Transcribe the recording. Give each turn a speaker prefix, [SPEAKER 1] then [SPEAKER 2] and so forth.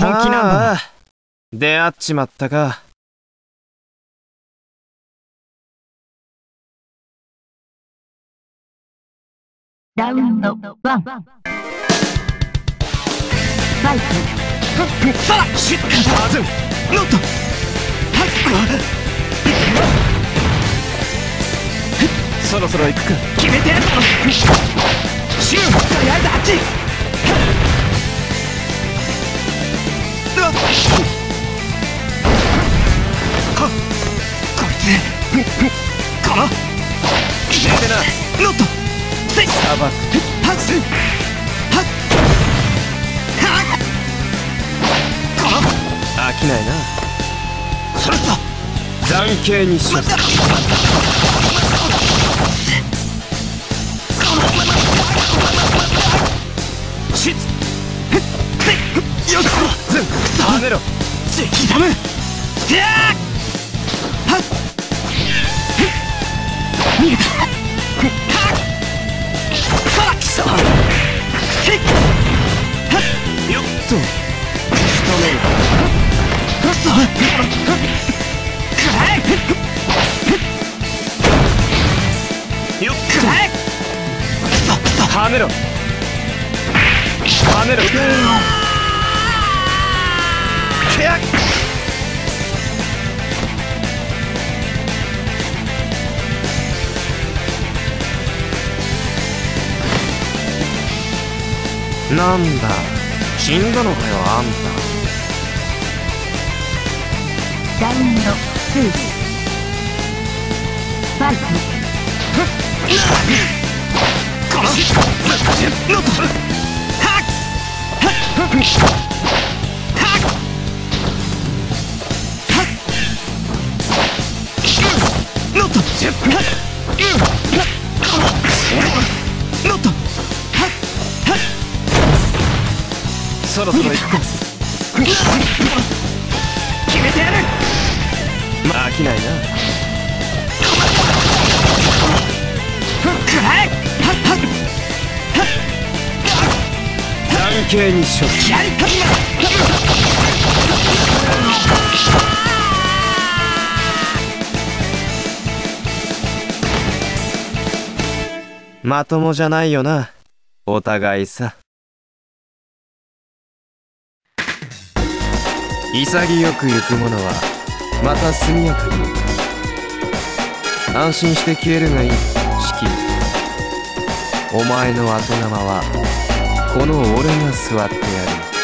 [SPEAKER 1] 本気なんだ
[SPEAKER 2] 出会っちまったか。
[SPEAKER 3] ラウンドワン。ファイト。
[SPEAKER 1] さあシッまずノット
[SPEAKER 2] そろそろ行くか。
[SPEAKER 1] 決めて。やるシューとりあえずあっちいつこの
[SPEAKER 2] 決めてな。
[SPEAKER 1] ノット。スハッハッこの
[SPEAKER 2] 飽きないな。
[SPEAKER 1] それと。
[SPEAKER 2] 残形にしよう
[SPEAKER 1] シッへっ。へっ。よっ
[SPEAKER 2] 跳ねろ。
[SPEAKER 1] ダメ。やーっ逃げた。はっはっくそへっ
[SPEAKER 2] よっと仕留める
[SPEAKER 1] はっそく
[SPEAKER 2] よっ
[SPEAKER 1] くらえくそくそ
[SPEAKER 2] 跳ねろ跳ねろ
[SPEAKER 1] けや
[SPEAKER 2] なんだ。死んだのかよあんた。
[SPEAKER 3] ラウンドツー。ファイト
[SPEAKER 1] このノットはっ。はっ。はっ。はっ。ノットはっ。ノット
[SPEAKER 2] そろそろ行くか
[SPEAKER 1] 決めてやる。
[SPEAKER 2] まあ飽きな。いな。
[SPEAKER 1] くらえはっはっ
[SPEAKER 2] 残形にしよう
[SPEAKER 1] やりか
[SPEAKER 2] まともじゃないよな。お互いさ。潔く行く者はまた速やかに安心して消えるがいい。式お前の後釜はこの俺が座ってやる。